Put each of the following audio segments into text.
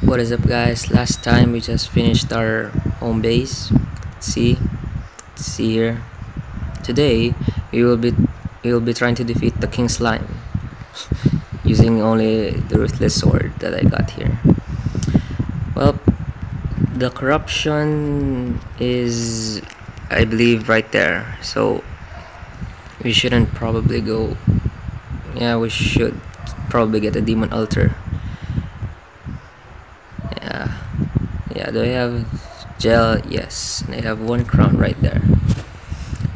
What is up guys? Last time we just finished our home base. See? See here. Today we will be we will be trying to defeat the King Slime using only the ruthless sword that I got here. Well the corruption is I believe right there. So we shouldn't probably go yeah we should probably get a demon altar yeah do I have gel yes and I have one crown right there.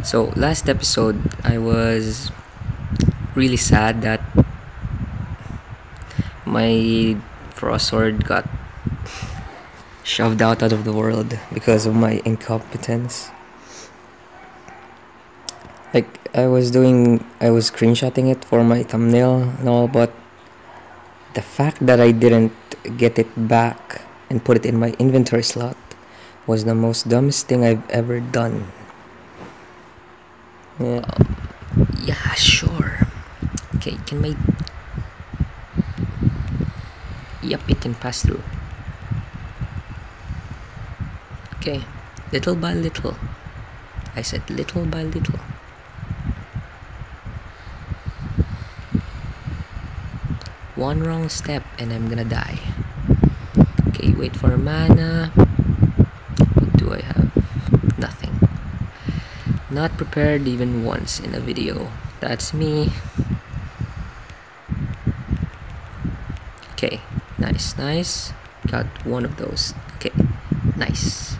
So last episode I was really sad that my frost sword got shoved out out of the world because of my incompetence. Like I was doing I was screenshotting it for my thumbnail and all but the fact that I didn't get it back and put it in my inventory slot was the most dumbest thing I've ever done. Yeah. Yeah sure. Okay can my yep it can pass through. Okay little by little. I said little by little. One wrong step and I'm gonna die wait for mana? What do I have? Nothing. Not prepared even once in a video. That's me. Okay nice nice. Got one of those. Okay nice.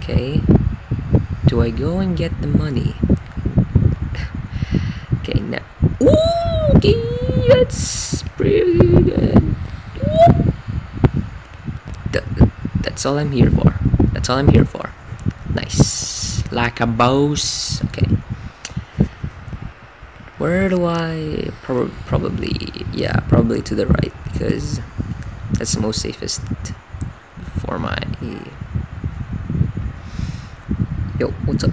Okay do I go and get the money? Okay now Ooh, okay, that's pretty good. Th that's all I'm here for. That's all I'm here for. Nice. Like a boss. Okay. Where do I prob probably yeah, probably to the right because that's the most safest for my Yo, what's up?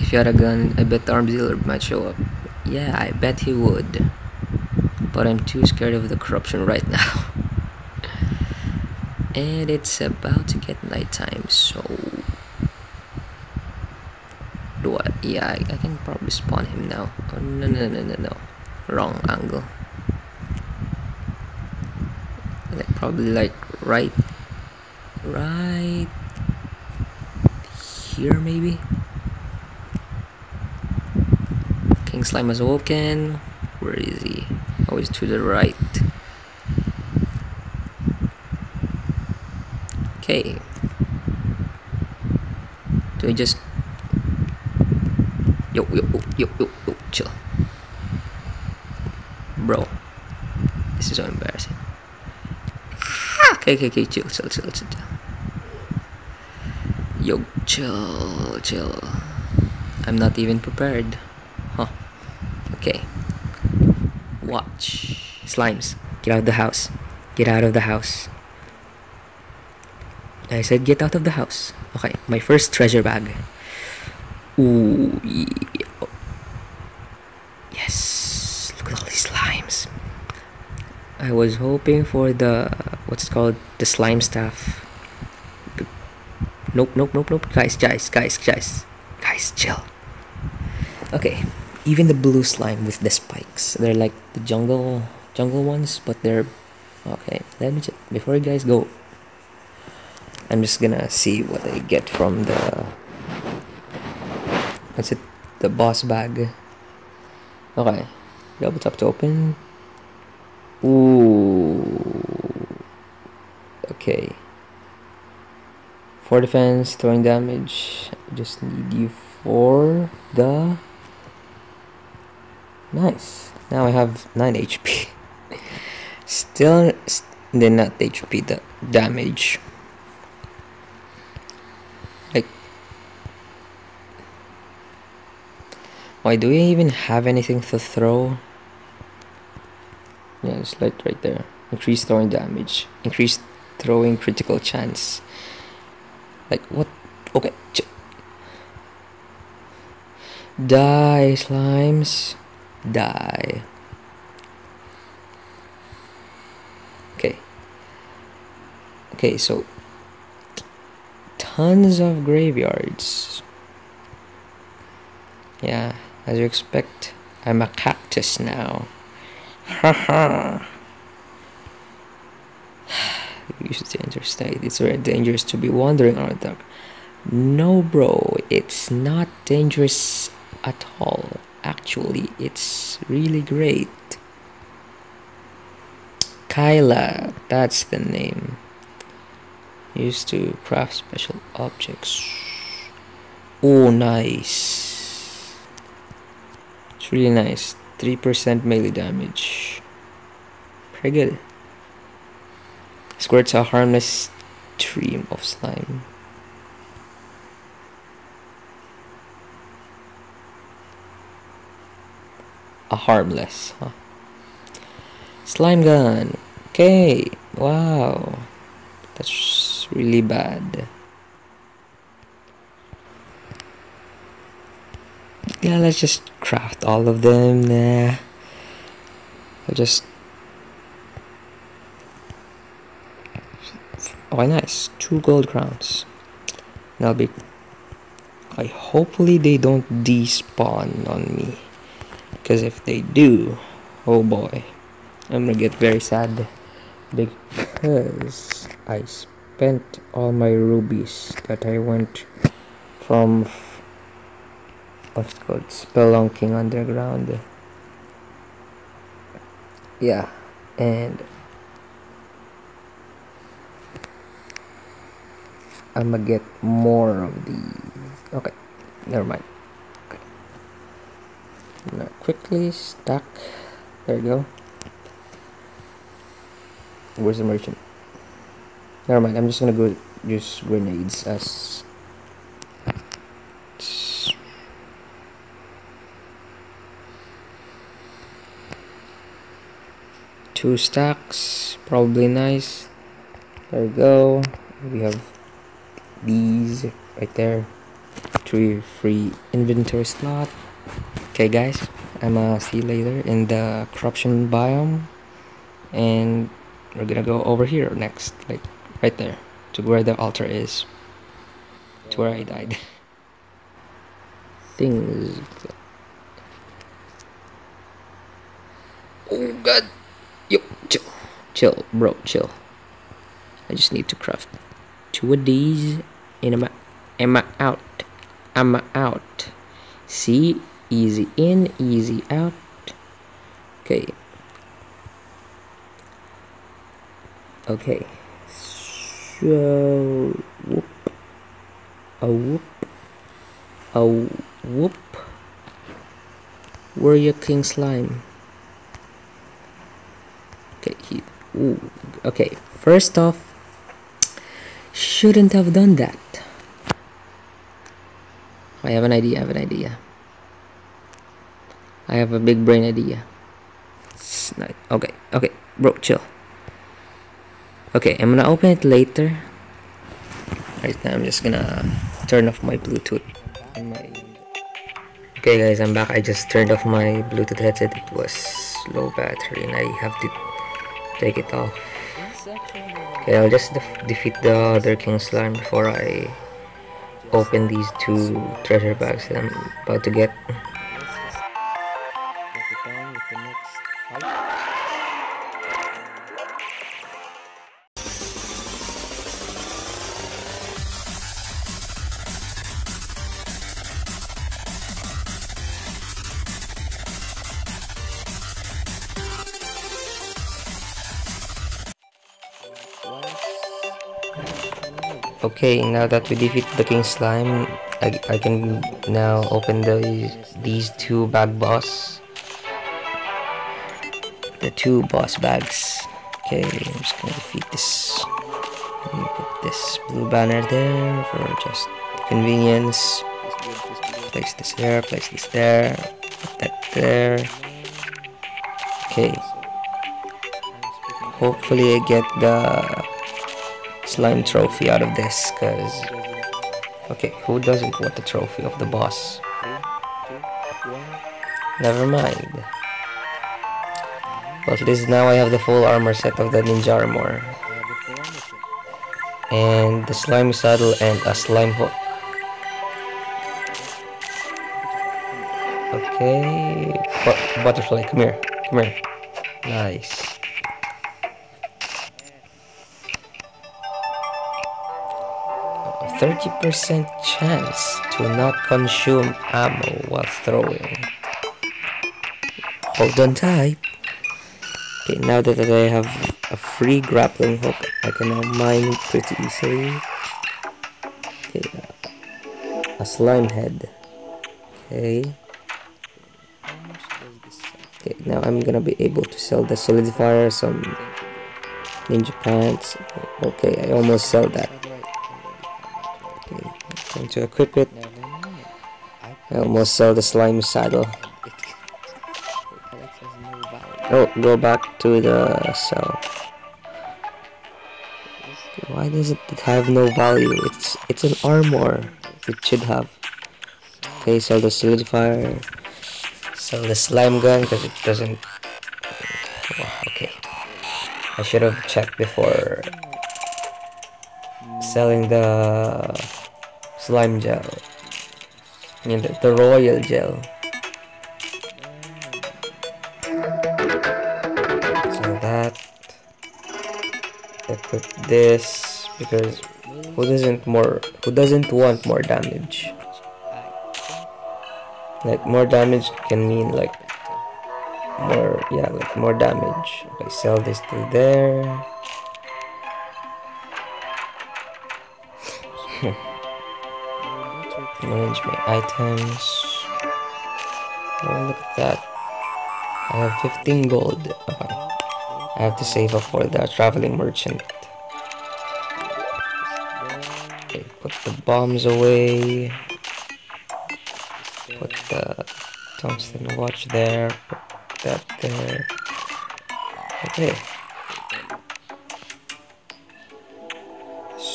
If you had a gun, I bet the arms dealer might show up. Yeah, I bet he would. But I'm too scared of the corruption right now. And it's about to get nighttime, so... Do I? Yeah, I, I can probably spawn him now. Oh, no, no, no, no, no. Wrong angle. Like, probably like right... Right... Here, maybe? King Slime has awoken. Where is he? Oh, to the right. Okay. Do I just... Yo, yo, yo, yo, yo, chill. Bro. This is so embarrassing. Ah, okay, okay, okay, chill, chill, chill, chill, chill. Yo, chill, chill. I'm not even prepared. Huh. Okay. Watch. Slimes, get out of the house. Get out of the house. I said get out of the house. Okay, my first treasure bag. Ooh. Yes. Look at all these slimes. I was hoping for the what's called the slime stuff. Nope, nope, nope, nope. Guys, guys, guys, guys. Guys, chill. Okay, even the blue slime with the spikes. They're like the jungle jungle ones, but they're okay. Let me check before you guys go. I'm just gonna see what I get from the what's it the boss bag. Okay. Double tap to open. Ooh. Okay. For defense, throwing damage. I just need you for the Nice. Now I have 9 HP. Still, st then not HP, the damage. Why do we even have anything to throw? Yeah, it's like right there. Increase throwing damage. Increase throwing critical chance. Like, what? Okay. Die, slimes die. Okay, Okay, so tons of graveyards. Yeah, as you expect, I'm a cactus now. Ha Haha. Use dangerous state. It's very dangerous to be wandering around the dark. No, bro, it's not dangerous at all. Actually, it's really great. Kyla, that's the name. Used to craft special objects. Oh, nice. It's really nice. 3% melee damage. Pretty good. Squirts a harmless stream of slime. A harmless, huh? Slime gun. Okay. Wow. That's really bad. Yeah, let's just craft all of them. Nah. I'll just Oh, nice. Two gold crowns. That'll be... I hopefully they don't despawn on me. Because if they do, oh boy, I'm gonna get very sad. Because I spent all my rubies that I went from... What's called? Spelunking Underground. Yeah, and I'm gonna get more of these. Okay, never mind. Okay. Quickly stack. There you go. Where's the merchant? Never mind. I'm just gonna go use grenades as. Two stacks, probably nice. There we go. We have these right there. Three free inventory slot. Okay guys i'm gonna see you later in the corruption biome. And we're gonna go over here next like right there to where the altar is to where i died. Things. Oh god yo chill chill bro chill i just need to craft two of these and I'm, I'm out. I'm out. See? Easy in, easy out. Okay. Okay. So, whoop. A whoop. A whoop. You king slime? Okay, he, ooh, okay. First off, shouldn't have done that. I have an idea, I have an idea. I have a big brain idea. Okay, okay, bro, chill. Okay, I'm gonna open it later. Right now, I'm just gonna turn off my Bluetooth. My... Okay, guys, I'm back. I just turned off my Bluetooth headset. It was low battery, and I have to take it off. Okay, I'll just def defeat the other King Slime before I open these two treasure bags that I'm about to get. Okay, now that we defeat the King Slime, I, I can now open the, these two bag boss. The two boss bags. Okay, I'm just gonna defeat this. Put this blue banner there for just convenience. Place this here, place this there, put that there. Okay. Hopefully I get the slime trophy out of this because okay who doesn't want the trophy of the boss never mind well least now I have the full armor set of the ninja armor and the slime saddle and a slime hook. Okay, but butterfly, come here, come here. Nice. Thirty percent chance to not consume ammo while throwing. Hold on tight. Okay, now that I have a free grappling hook, I can now mine pretty easily. Okay, a slime head. Okay. Okay, now I'm gonna be able to sell the solidifier, some ninja pants. Okay, I almost sell that. To equip it. I almost sell the slime saddle. Oh, go back to the cell. Why does it have no value? It's it's an armor. It should have. Okay, sell the solidifier. Sell the slime gun because it doesn't. Okay, I should have checked before selling the slime gel. Yeah, the, royal gel. so that equip this because who doesn't more who doesn't want more damage like more damage can mean like more yeah like more damage okay sell this to there hmm. Manage my items oh look at that I have 15 gold okay I have to save up for the traveling merchant. Okay, put the bombs away. Put the tungsten watch there. Put that there. Okay.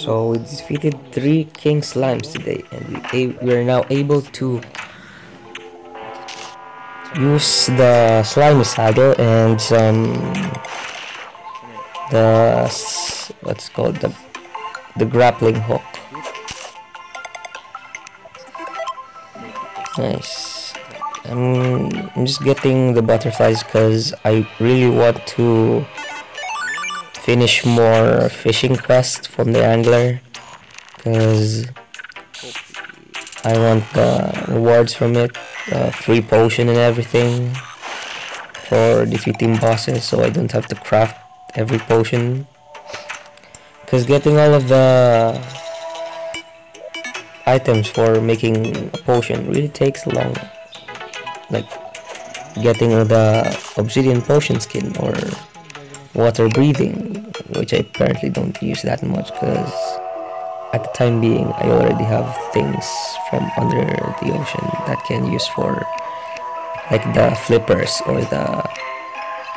So we defeated three king slimes today and we, we are now able to use the slime saddle and some the what's called? The the grappling hook. Nice. I'm, I'm just getting the butterflies because I really want to finish more fishing quests from the angler because I want the rewards from it uh, free potion and everything for defeating bosses so I don't have to craft every potion. Because getting all of the items for making a potion really takes long like getting the obsidian potion skin or water breathing which I apparently don't use that much because at the time being I already have things from under the ocean that can use for like the flippers or the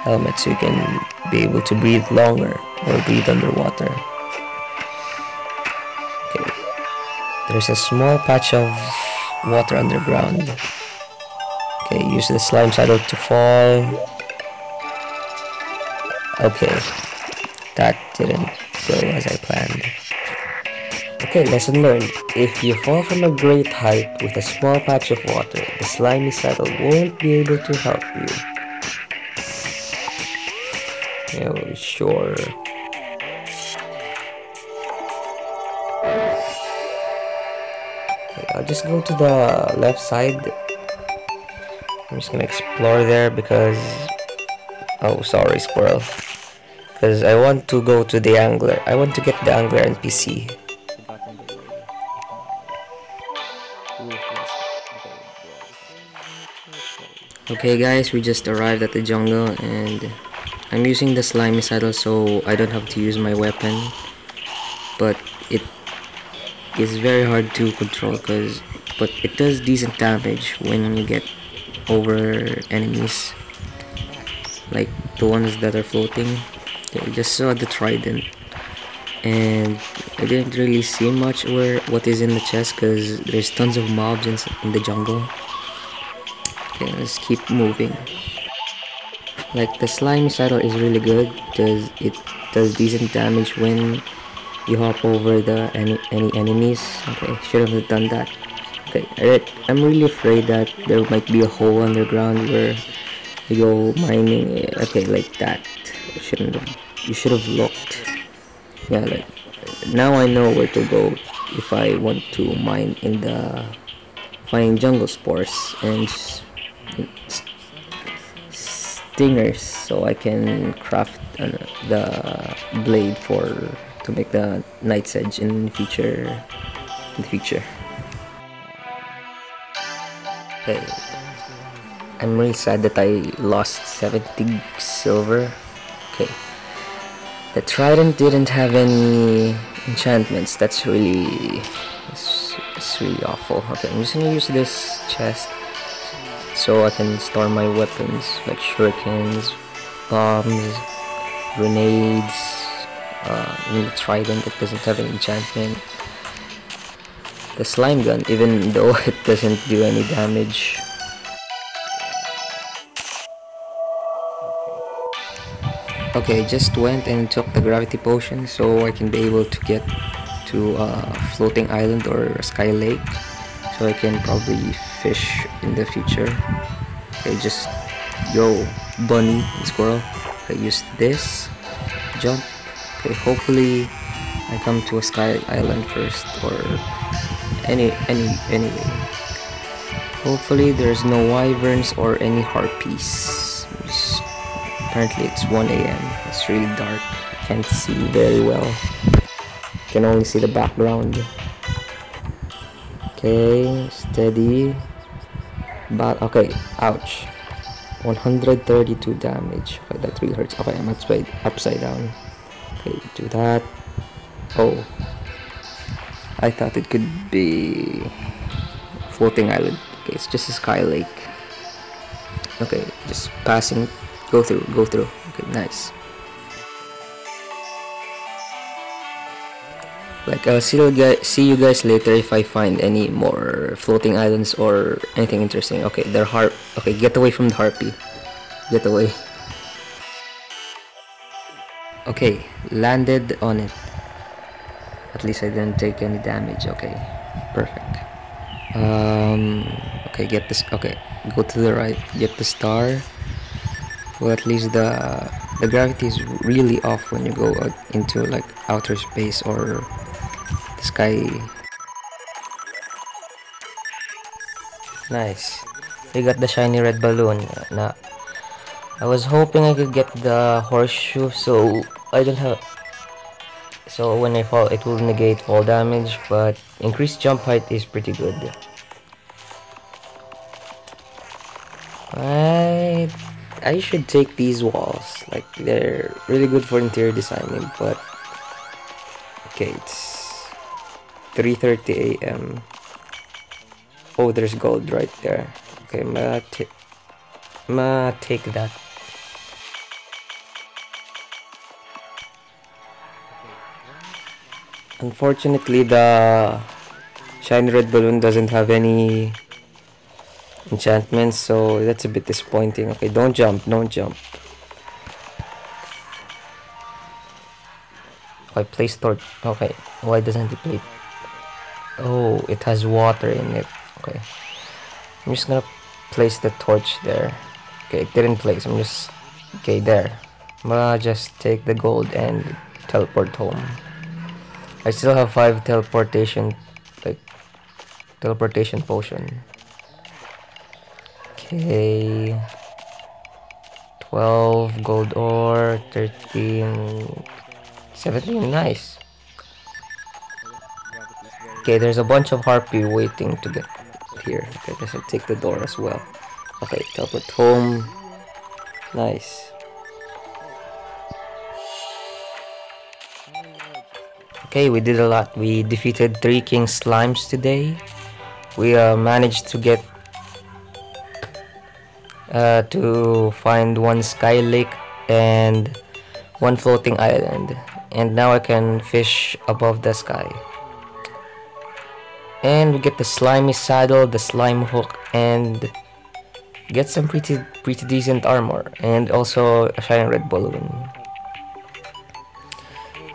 helmet so you can be able to breathe longer or breathe underwater. Okay. There's a small patch of water underground. Okay, use the slime saddle to fall. Okay, that didn't go as I planned. Okay, lesson learned. If you fall from a great height with a small patch of water, the slimy saddle won't be able to help you. Oh, sure. Okay, I'll just go to the left side. I'm just gonna explore there because... Oh, sorry, squirrel. Because I want to go to the angler. I want to get the angler NPC. Okay guys, we just arrived at the jungle and I'm using the slimy saddle so I don't have to use my weapon but it is very hard to control because but it does decent damage when you get over enemies like the ones that are floating okay, just saw the trident. And I didn't really see much where what is in the chest because there's tons of mobs in, in the jungle. Okay let's keep moving. Like the slime saddle is really good because it does decent damage when you hop over the any any enemies. Okay should have done that. Okay right i'm really afraid that there might be a hole underground where you go mining okay like that. Shouldn't have you should have looked yeah like now i know where to go if i want to mine in the find jungle spores and stingers so i can craft uh, the blade for to make the Night's Edge in future in the future. Hey, I'm really sad that I lost 70 silver. Okay. The trident didn't have any enchantments. That's really it's, it's really awful. Okay, I'm just gonna use this chest so I can store my weapons like shurikens, bombs, grenades, uh, trident that doesn't have an enchantment the slime gun even though it doesn't do any damage okay just went and took the gravity potion so I can be able to get to a floating island or a sky lake so I can probably fish in the future okay just yo bunny squirrel I use this jump Okay, hopefully I come to a sky island first or any any anyway. Hopefully there's no wyverns or any harpies. Apparently it's 1 a.m. It's really dark. Can't see very well. Can only see the background. Okay, steady. But okay, ouch. 132 damage. Okay, that really hurts. Okay, I'm upside upside down. Okay, do that. Oh. I thought it could be floating island. Okay, it's just a sky lake. Okay, just passing. Go through, go through. Okay, nice. Like I'll see you guys see you guys later if I find any more floating islands or anything interesting. Okay, they're harp okay, get away from the harpy. Get away. Okay, landed on it. At least I didn't take any damage. Okay, perfect. Um, okay, get this. Okay, go to the right. Get the star. Well, at least the the gravity is really off when you go out into like outer space or the sky. Nice. We got the shiny red balloon. Now I was hoping I could get the horseshoe so I don't have so when I fall it will negate fall damage but increased jump height is pretty good I I should take these walls. Like they're really good for interior designing but okay it's 3:30 a.m. oh there's gold right there. Okay I'm gonna, I'm gonna take that. Unfortunately, the shiny red balloon doesn't have any enchantments, so that's a bit disappointing. Okay, don't jump, don't jump. Oh, I place torch. Okay, why doesn't it play? Oh, it has water in it. Okay, I'm just gonna place the torch there. Okay, it didn't place. I'm just okay there. I'm gonna just take the gold and teleport home. I still have five teleportation like teleportation potion. Okay. 12 gold ore, 13 17 nice. Okay, there's a bunch of harpy waiting to get here. Okay, I'll take the door as well. Okay, teleport home. Nice. Okay, we did a lot. We defeated three king slimes today. We uh, managed to get uh, to find one sky lake and one floating island. And now I can fish above the sky. And we get the slimy saddle, the slime hook, and get some pretty pretty decent armor and also a shiny red balloon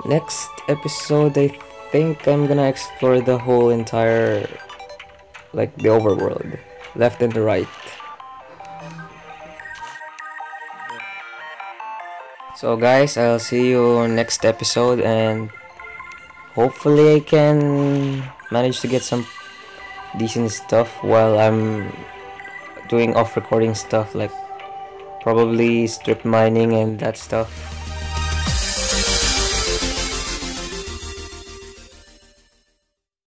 next episode I think I'm gonna explore the whole entire like the overworld left and the right so guys I'll see you next episode and hopefully I can manage to get some decent stuff while I'm doing off recording stuff like probably strip mining and that stuff